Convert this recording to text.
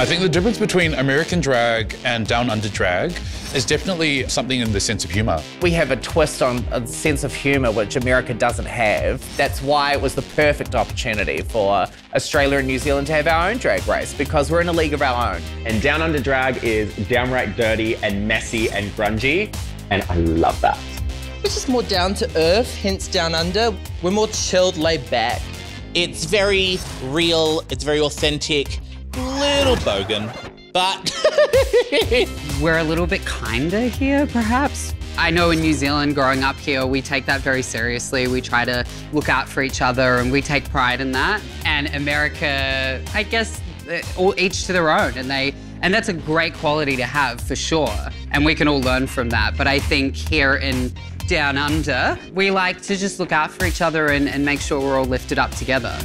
I think the difference between American drag and down under drag is definitely something in the sense of humour. We have a twist on a sense of humour which America doesn't have. That's why it was the perfect opportunity for Australia and New Zealand to have our own drag race because we're in a league of our own. And Down Under Drag is downright dirty and messy and grungy, and I love that. It's just more down to earth, hence down under. We're more chilled, laid back. It's very real, it's very authentic, little bogan, but We're a little bit kinder here, perhaps. I know in New Zealand, growing up here, we take that very seriously. We try to look out for each other and we take pride in that. And America, I guess, eh, all each to their own. And they and that's a great quality to have for sure. And we can all learn from that. But I think here in Down Under, we like to just look out for each other and, and make sure we're all lifted up together.